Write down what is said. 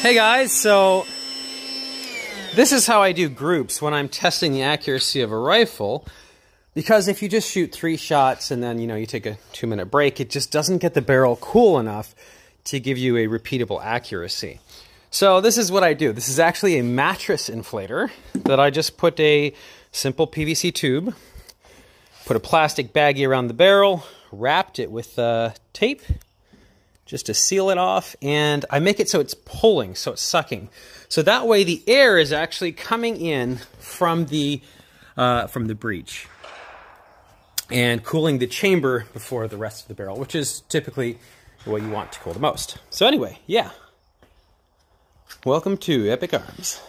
Hey guys, so this is how I do groups when I'm testing the accuracy of a rifle. Because if you just shoot three shots and then, you know, you take a two minute break, it just doesn't get the barrel cool enough to give you a repeatable accuracy. So this is what I do. This is actually a mattress inflator that I just put a simple PVC tube, put a plastic baggie around the barrel, wrapped it with uh, tape, just to seal it off. And I make it so it's pulling, so it's sucking. So that way the air is actually coming in from the, uh, from the breech and cooling the chamber before the rest of the barrel, which is typically what you want to cool the most. So anyway, yeah. Welcome to Epik Arms.